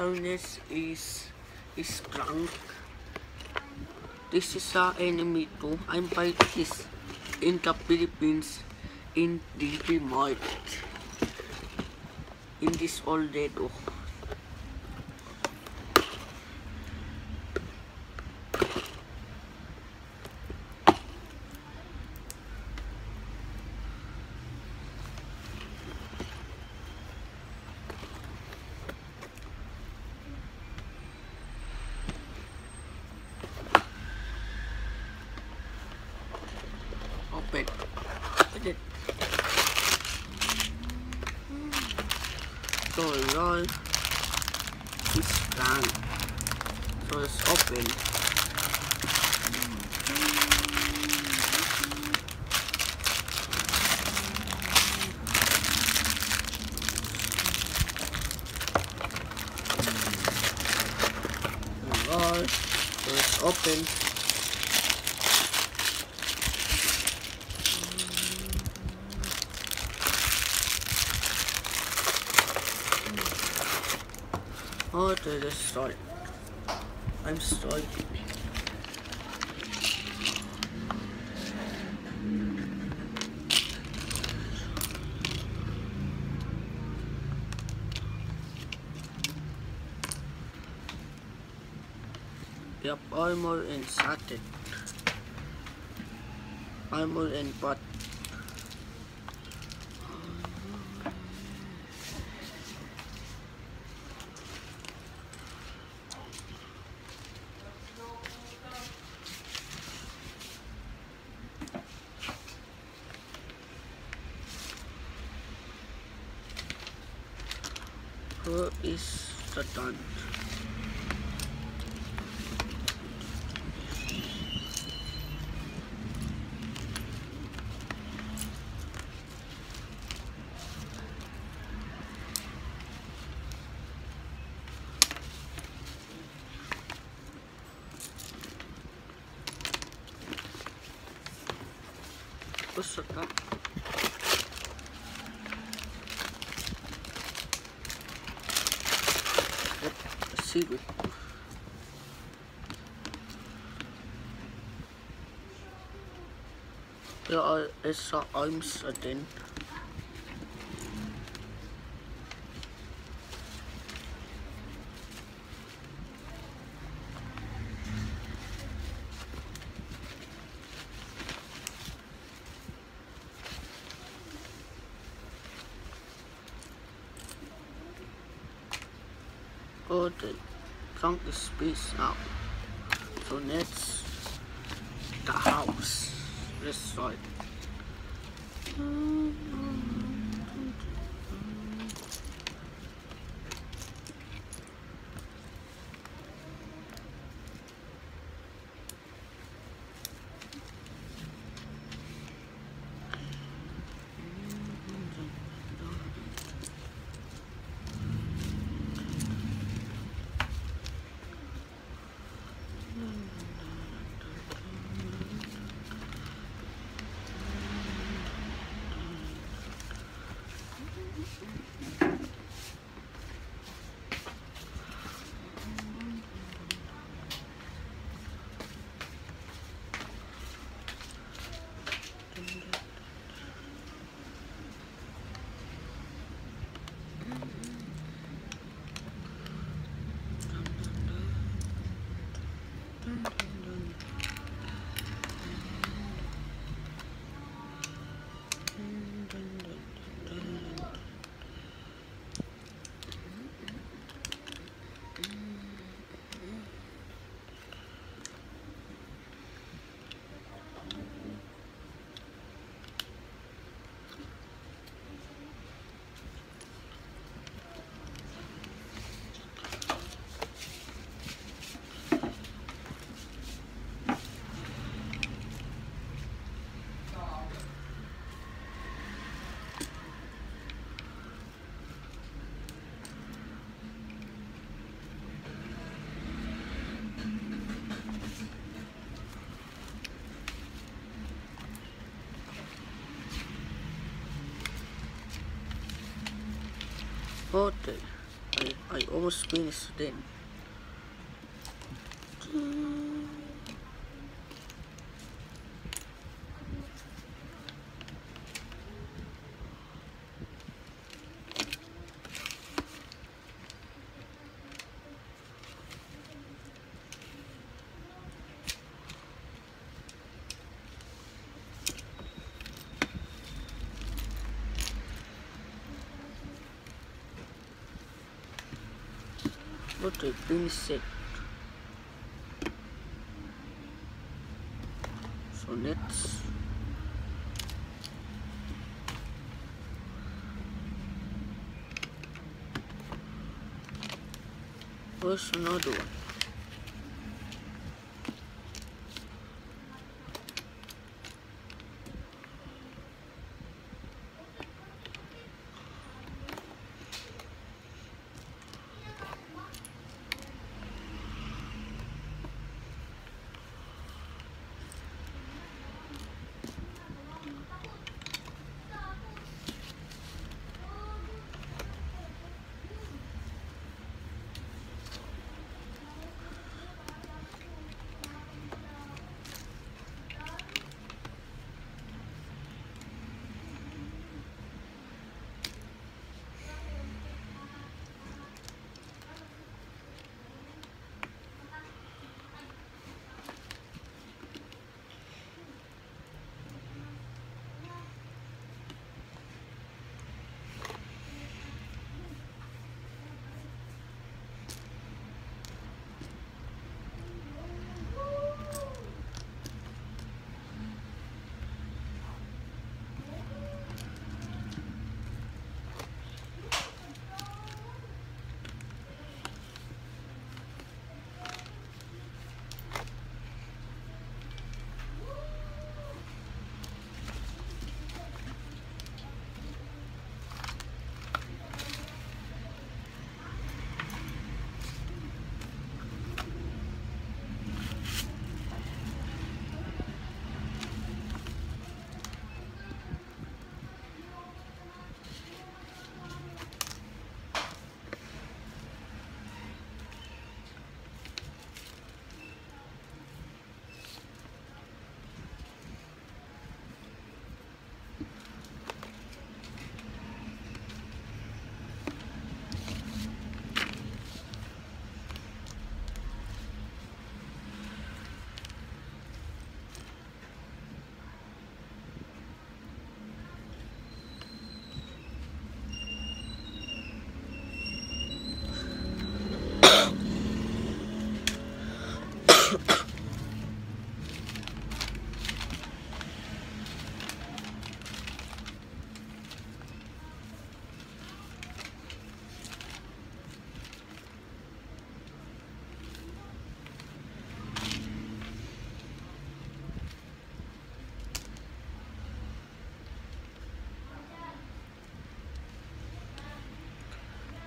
Soundness is is drunk. This is our enemy too. I'm by this in the Philippines in DB Mart. In this all day too. Open. Open it. So now it's done. So it's open. So it's open. Oh, to just start. I'm starting. Yep, I'm armor and satin. Armor in butt. Who is done? What's the secret. Ja, es war eins den. Oh, the space now. So next, the house. This side. Hotel. I I almost finished then. What a set. So let's Where's another one?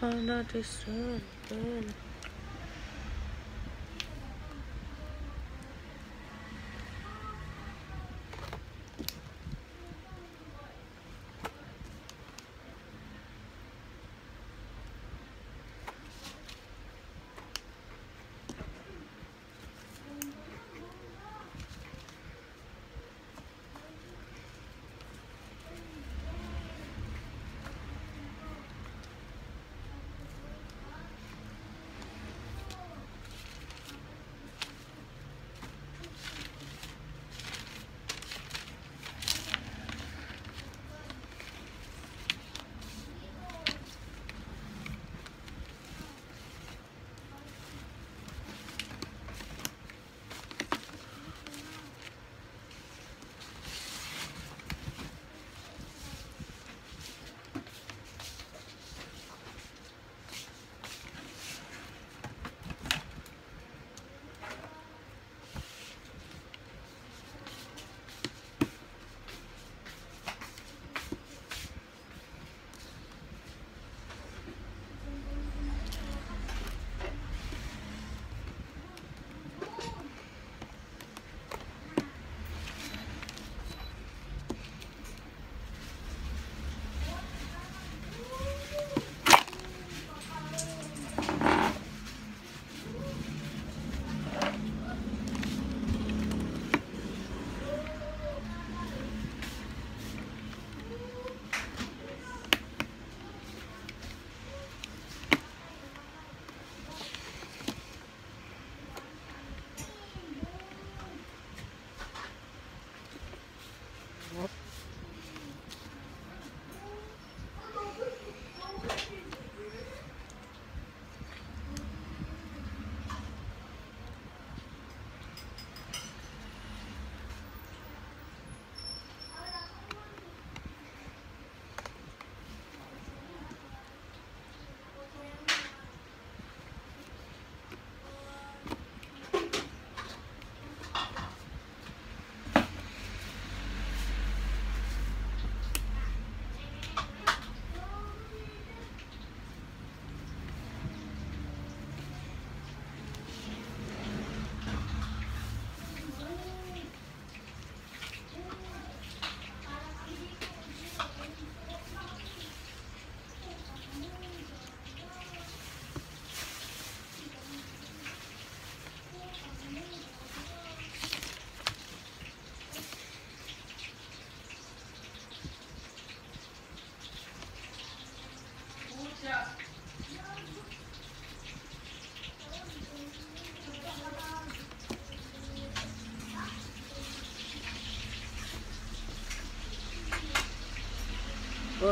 Oh, not this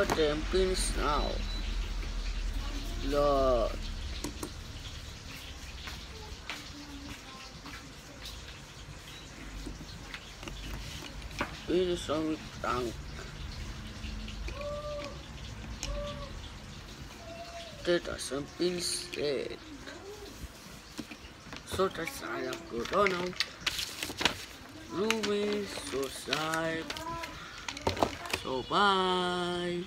them pins now. Lord. Finish on with prank. That are some pins there. So that's all I've got on now. Ruby, so sad. So bye.